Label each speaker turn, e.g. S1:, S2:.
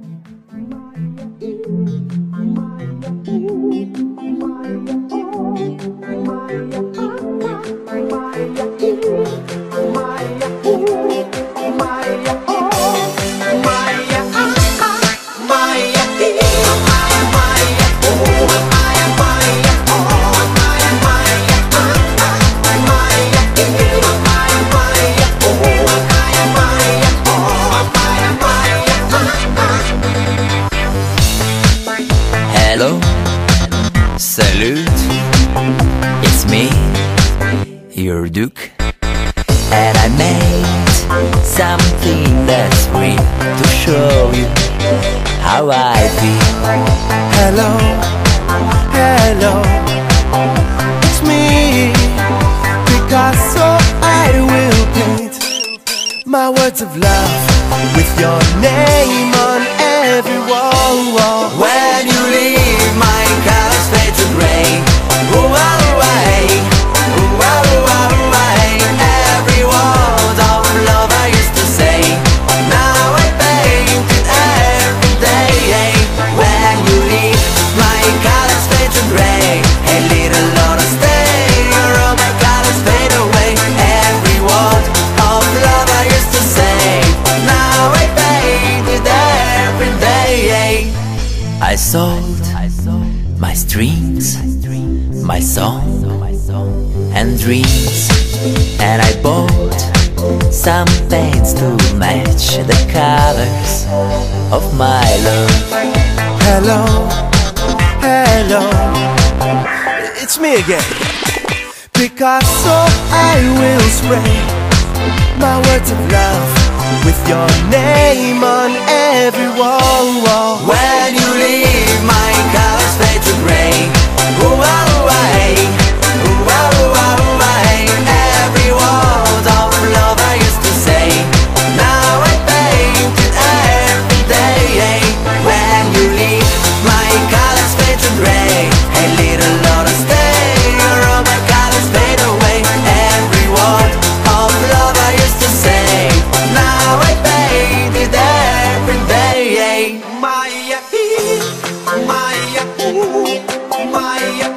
S1: Bye. Hello, salute, it's me, your Duke, and I made something that's free to show you how I feel.
S2: Hello, hello, it's me, Picasso. I will paint my words of love with your name
S1: my strings, my song, and dreams, and I bought some paints to match the colors of my love.
S2: Hello, hello, it's me again. Picasso, I will spray my words of love with your name on every Bahia